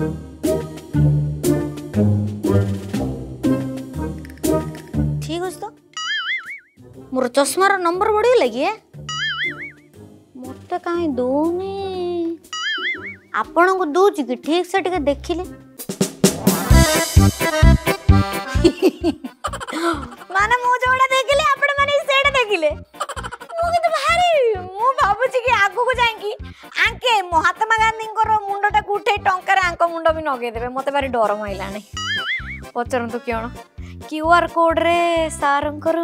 ठीक तो मोर चश्मार नंबर बढ़ बढ़ीगला कि मत कहीं दूनी आपण को दूच कि ठीक से टे देखिले माने मो जोड़ा देखिले आपण माने सेटा देखिले मु तो भारी मो बाबूजी के कि आगु को जाई कि आंके महात्मा गांधी को मुंड ବି ନଗେଇଦେବେ ମୋତେ ଭାରି ଡର ମାଇଲାଣି ପଚାରନ୍ତୁ କ'ଣ କ୍ୟୁ ଆର୍ କୋଡ଼୍ରେ ସାର୍ଙ୍କର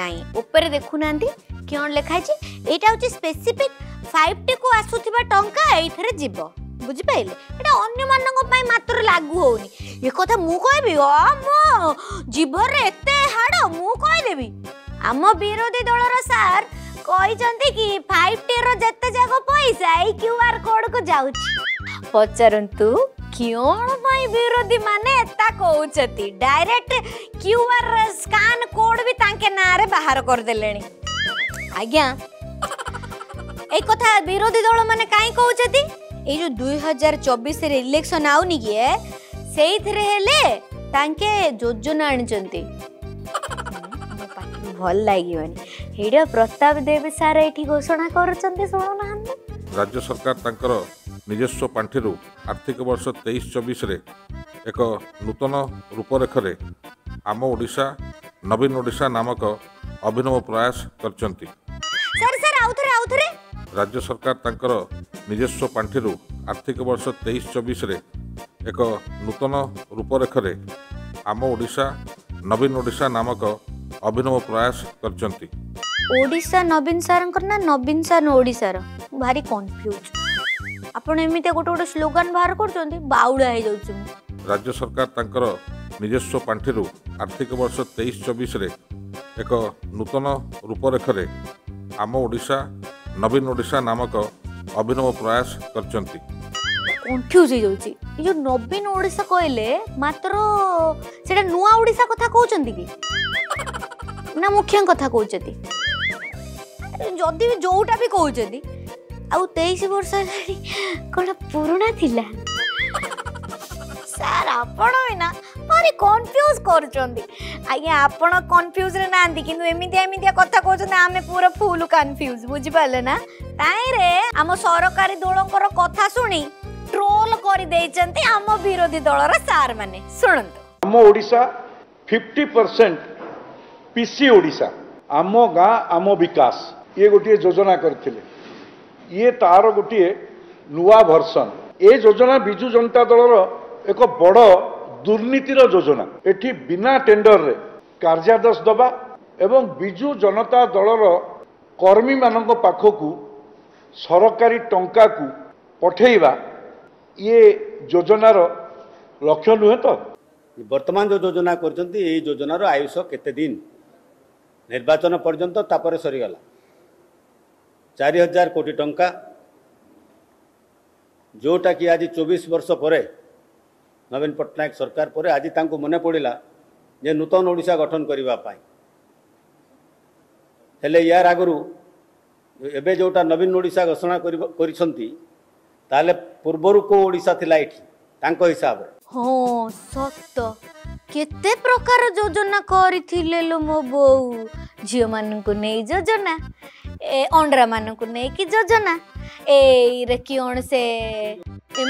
ନାଇଁ ଉପରେ ଦେଖୁନାହାନ୍ତି କ'ଣ ଲେଖା ହେଇଛି ଏଇଟା ହେଉଛି ସ୍ପେସିଫିକ୍ ଫାଇଭ୍ ଟିକୁ ଆସୁଥିବା ଟଙ୍କା ଏଇଥିରେ ଯିବ ବୁଝିପାରିଲେ ଏଇଟା ଅନ୍ୟମାନଙ୍କ ପାଇଁ ମାତ୍ର ଲାଗୁ ହେଉନି ଏ କଥା ମୁଁ କହିବି ଅ ମୋ ଜୀଭରେ ଏତେ ହାଡ଼ ମୁଁ କହିଦେବି ଆମ ବିରୋଧୀ ଦଳର ସାର୍ କହିଛନ୍ତି କି ଫାଇଭ୍ ଟିର ଯେତେ ଯାକ ପଇସା ଏଇ କ୍ୟୁ ଆର୍ କୋଡ଼୍କୁ ଯାଉଛି पचारंतु क्यों भाई विरोधी माने एता कहउ डायरेक्ट क्यूआर स्कैन कोड भी तांके नारे बाहर कर देलेनी आ गया एक कथा विरोधी दल माने काई कहउ ए जो 2024 रे इलेक्शन आउनी गे सेई थरे हेले तांके योजना आनि छथि भल लागियोनि हेडा प्रस्ताव देव सार एठी घोषणा करछथि सुनो नहन राज्य सरकार तांकर ନିଜସ୍ୱ ପାଣ୍ଠିରୁ ଆର୍ଥିକ ବର୍ଷ ତେଇଶ ଚବିଶରେ ଏକ ନୂତନ ରୂପରେଖରେ ଆମ ଓଡ଼ିଶା ନବୀନ ଓଡ଼ିଶା ନାମକ ଅଭିନବ ପ୍ରୟାସ କରିଛନ୍ତି ରାଜ୍ୟ ସରକାର ତାଙ୍କର ନିଜସ୍ୱ ପାଣ୍ଠିରୁ ଆର୍ଥିକ ବର୍ଷ ତେଇଶ ଚବିଶରେ ଏକ ନୂତନ ରୂପରେଖରେ ଆମ ଓଡ଼ିଶା ନବୀନ ଓଡ଼ିଶା ନାମକ ଅଭିନବ ପ୍ରୟାସ କରିଛନ୍ତି ଓଡ଼ିଶା ନବୀନ ସାରଙ୍କର ନା ନବୀନ ସାର ଓଡ଼ିଶାର ଭାରି କନଫ୍ୟୁଜ୍ ଆପଣ ଏମିତି ଗୋଟେ ଗୋଟେ ସ୍ଲୋଗାନ ବାହାର କରୁଛନ୍ତି ବାଉଳା ହେଇଯାଉଛି ରାଜ୍ୟ ସରକାର ତାଙ୍କର ନିଜସ୍ୱ ପାଣ୍ଠିରୁ ଆର୍ଥିକ ବର୍ଷ ତେଇଶ ଚବିଶରେ ଏକ ନୂତନ ରୂପରେଖରେ ଆମ ଓଡ଼ିଶା ନବୀନ ଓଡ଼ିଶା ନାମକ ଅଭିନବ ପ୍ରୟାସ କରିଛନ୍ତି କନଫ୍ୟୁଜ୍ ହେଇଯାଉଛି ଏ ଯେଉଁ ନବୀନ ଓଡ଼ିଶା କହିଲେ ମାତ୍ର ସେଇଟା ନୂଆ ଓଡ଼ିଶା କଥା କହୁଛନ୍ତି କି ନା ମୁଖ୍ୟ କଥା କହୁଛନ୍ତି ଯଦି ବି ଯେଉଁଟା ବି କହୁଛନ୍ତି ଆଉ ତେଇଶ ବର୍ଷ ହେଲାଣି କଣ ପୁରୁଣା ଥିଲା ସାର୍ ଆପଣ ଏଇନା ମାନେ କନଫ୍ୟୁଜ୍ କରୁଛନ୍ତି ଆଜ୍ଞା ଆପଣ କନଫ୍ୟୁଜ୍ରେ ନାହାନ୍ତି କିନ୍ତୁ ଏମିତିଆ ଏମିତିଆ କଥା କହୁଛନ୍ତି ଆମେ ପୁରା ଫୁଲ୍ କନଫ୍ୟୁଜ୍ ବୁଝିପାରିଲେ ନା ତାହିଁରେ ଆମ ସରକାରୀ ଦଳଙ୍କର କଥା ଶୁଣି ଟ୍ରୋଲ୍ କରିଦେଇଛନ୍ତି ଆମ ବିରୋଧୀ ଦଳର ସାର୍ ମାନେ ଶୁଣନ୍ତୁ ଆମ ଓଡ଼ିଶା ଫିଫ୍ଟି ପରସେଣ୍ଟ ପିସି ଓଡ଼ିଶା ଆମ ଗାଁ ଆମ ବିକାଶ ଇଏ ଗୋଟିଏ ଯୋଜନା କରିଥିଲେ ଇଏ ତାର ଗୋଟିଏ ନୂଆ ଭର୍ସନ୍ ଏ ଯୋଜନା ବିଜୁ ଜନତା ଦଳର ଏକ ବଡ଼ ଦୁର୍ନୀତିର ଯୋଜନା ଏଠି ବିନା ଟେଣ୍ଡରରେ କାର୍ଯ୍ୟାଦେଶ ଦେବା ଏବଂ ବିଜୁ ଜନତା ଦଳର କର୍ମୀମାନଙ୍କ ପାଖକୁ ସରକାରୀ ଟଙ୍କାକୁ ପଠେଇବା ଇଏ ଯୋଜନାର ଲକ୍ଷ୍ୟ ନୁହେଁ ତ ବର୍ତ୍ତମାନ ଯେଉଁ ଯୋଜନା କରିଛନ୍ତି ଏଇ ଯୋଜନାର ଆୟୁଷ କେତେ ଦିନ ନିର୍ବାଚନ ପର୍ଯ୍ୟନ୍ତ ତାପରେ ସରିଗଲା ଚାରି ହଜାର କୋଟି ଟଙ୍କା ଯେଉଁଟାକି ଆଜି ଚବିଶ ବର୍ଷ ପରେ ନବୀନ ପଟ୍ଟନାୟକ ସରକାର ପରେ ଆଜି ତାଙ୍କୁ ମନେ ପଡ଼ିଲା ଯେ ନୂତନ ଓଡ଼ିଶା ଗଠନ କରିବା ପାଇଁ ହେଲେ ୟାର ଆଗରୁ ଏବେ ଯେଉଁଟା ନବୀନ ଓଡ଼ିଶା ଘୋଷଣା କରିଛନ୍ତି ତାହେଲେ ପୂର୍ବରୁ କେଉଁ ଓଡ଼ିଶା ଥିଲା ଏଠି ତାଙ୍କ ହିସାବରେ ହଁ ସତ କେତେ ପ୍ରକାର ଯୋଜନା କରିଥିଲେ ଲୋ ମୋ ବୋଉ ଝିଅମାନଙ୍କୁ ନେଇ ଯୋଜନା ଏ ଅଣ୍ଡରାମାନଙ୍କୁ ନେଇକି ଯୋଜନା ଏଇରେ କୌଣସି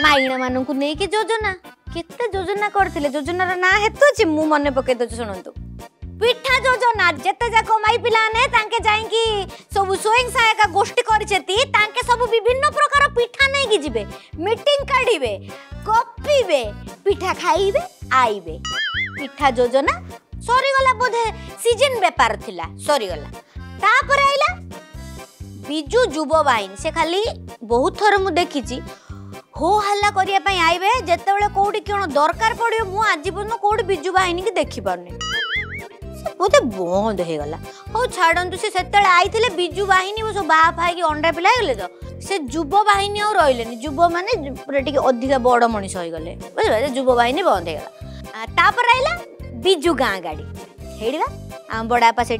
ମାଇଣାମାନଙ୍କୁ ନେଇକି ଯୋଜନା କେତେ ଯୋଜନା କରିଥିଲେ ଯୋଜନାର ନାଁ ହେତୁ ଅଛି ମୁଁ ମନେ ପକେଇ ଦେଉଛି ଶୁଣନ୍ତୁ ପିଠା ଯୋଜନା ଯେତେ ଯାକ ମାଇ ପିଲାମାନେ ତାଙ୍କେ ଯାଇକି ସବୁ ସ୍ୱୟଂ ସହାୟକ ଗୋଷ୍ଠୀ କରିଛନ୍ତି ତାଙ୍କେ ସବୁ ବିଭିନ୍ନ ପ୍ରକାର ପିଠା ନେଇକି ଯିବେ ମିଟିଂ କାଢ଼ିବେ ଗପିବେ ପିଠା ଖାଇବେ ଆଇବେ ପିଠା ଯୋଜନା ସରିଗଲା ବୋଧେ ସିଜନ ବେପାର ଥିଲା ସରିଗଲା ତାପରେ ଆଇଲା विजु जुब बाइन से खाली बहुत थर मु देखी हो हल्ला करिया आईबे जिते कौटी कौन दरकार पड़ो मु आज पर्यटन कौट विजु आईन की देखी पार नहीं बोध बंद हो गला हाँ छाड़ू सी से आई थे विजु बाहन सब बाहर अंडा पिलागले तो से जुब बाहन आ रही जुब मैंने अधिक बड़ मनीष हो गले बुझे जुब बाइन बंद हो गला आईला विजु गाँ गाड़ी हेड़ा आम बड़ा से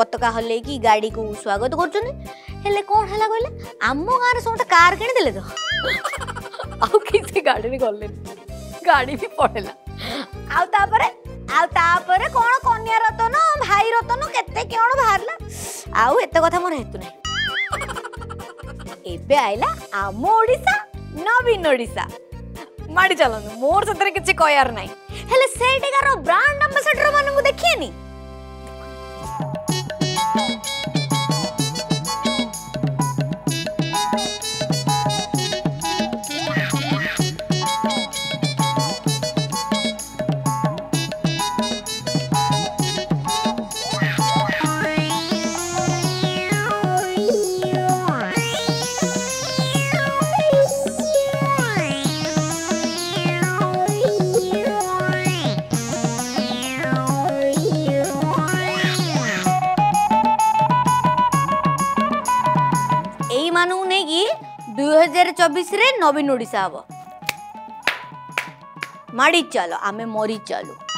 পতাকা হলেইকি গাড়িকে স্বাগত করছেন হলে কোণ হল কহিলে আম গাঁর সমস্ত কার কিনিদেলে তো আউ কিছু গাড়ি গলে গাড়ি বি পড়েলা আউ তাপরে আউ তাপরে কোণ কন্যা রতন ভাই রতন কেতে কোণ বাহারলা আউ এত কথা মোর হেতু নাই এবে আইলা আম ওড়িশা নবীন ওড়িশা মাড়ি চালନ୍ତୁ ମୋର ସେଥିରେ କିଛି କହିବାର ନାହିଁ ହେଲେ ସେଇଠିକାର ବ୍ରାଣ୍ଡ ଆମ୍ବାସେଡର ମାନଙ୍କୁ ଦେଖିନି দুই হাজার চবিশে নবীন ওড়িশা হব মাড়ি চাল আমি মরি চালু